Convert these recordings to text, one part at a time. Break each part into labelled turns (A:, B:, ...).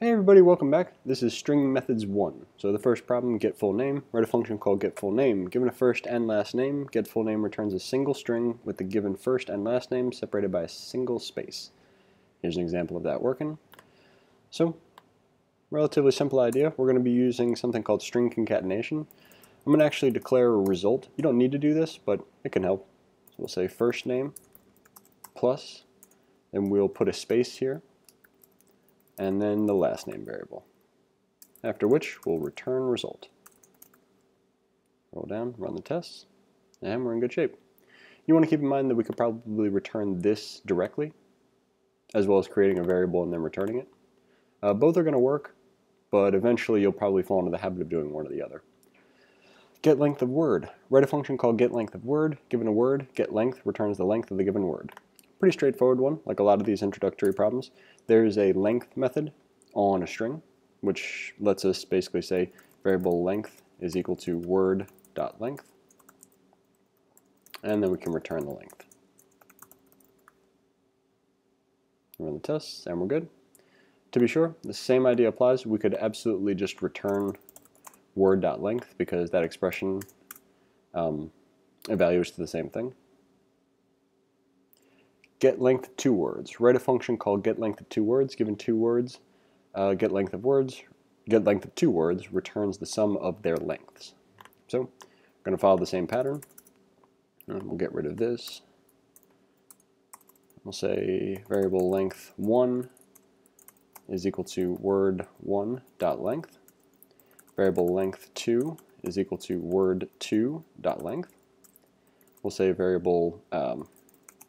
A: Hey everybody, welcome back. This is string methods 1. So the first problem, get full name, write a function called get full name. Given a first and last name, get full name returns a single string with the given first and last name separated by a single space. Here's an example of that working. So, relatively simple idea. We're going to be using something called string concatenation. I'm going to actually declare a result. You don't need to do this, but it can help. So we'll say first name and we'll put a space here and then the last name variable. After which we'll return result. Roll down, run the tests, and we're in good shape. You want to keep in mind that we could probably return this directly, as well as creating a variable and then returning it. Uh, both are going to work, but eventually you'll probably fall into the habit of doing one or the other. Get length of word. Write a function called get length of word. Given a word, get length returns the length of the given word. Pretty straightforward one, like a lot of these introductory problems. There's a length method on a string, which lets us basically say variable length is equal to word dot length, and then we can return the length. Run the tests, and we're good. To be sure, the same idea applies. We could absolutely just return word dot length because that expression um, evaluates to the same thing get length two words. Write a function called get length of two words. Given two words, uh, get length of words, get length of two words returns the sum of their lengths. So we're going to follow the same pattern. And we'll get rid of this. We'll say variable length 1 is equal to word 1 dot length. Variable length 2 is equal to word 2 dot length. We'll say variable um,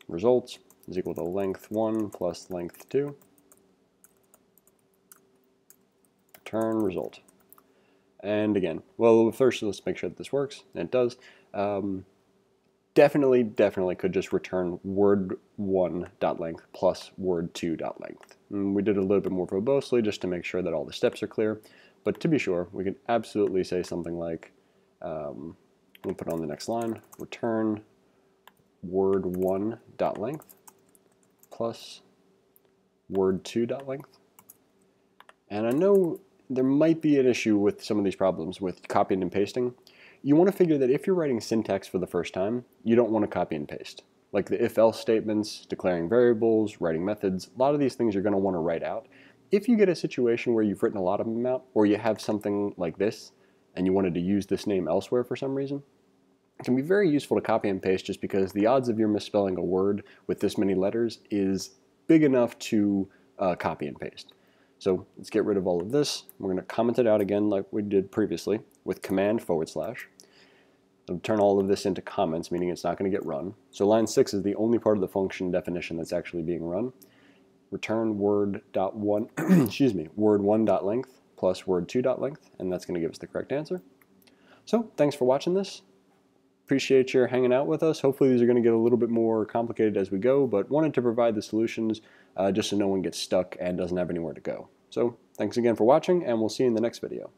A: results is equal to length 1 plus length 2. Return result. And again, well, first let's make sure that this works, and it does. Um, definitely, definitely could just return word 1 dot length plus word 2 dot length. We did a little bit more verbosely just to make sure that all the steps are clear. But to be sure, we could absolutely say something like, um, we'll put on the next line, return word 1 dot length plus word2 dot length. And I know there might be an issue with some of these problems with copying and pasting. You want to figure that if you're writing syntax for the first time, you don't want to copy and paste. Like the if-else statements, declaring variables, writing methods, a lot of these things you're going to want to write out. If you get a situation where you've written a lot of them out, or you have something like this, and you wanted to use this name elsewhere for some reason, it can be very useful to copy and paste just because the odds of your misspelling a word with this many letters is big enough to uh, copy and paste. So let's get rid of all of this. We're going to comment it out again like we did previously with command forward slash. It'll turn all of this into comments, meaning it's not going to get run. So line 6 is the only part of the function definition that's actually being run. Return word dot one, excuse me, word one dot length plus word two dot length, and that's going to give us the correct answer. So thanks for watching this appreciate your hanging out with us. Hopefully these are going to get a little bit more complicated as we go, but wanted to provide the solutions uh, just so no one gets stuck and doesn't have anywhere to go. So thanks again for watching, and we'll see you in the next video.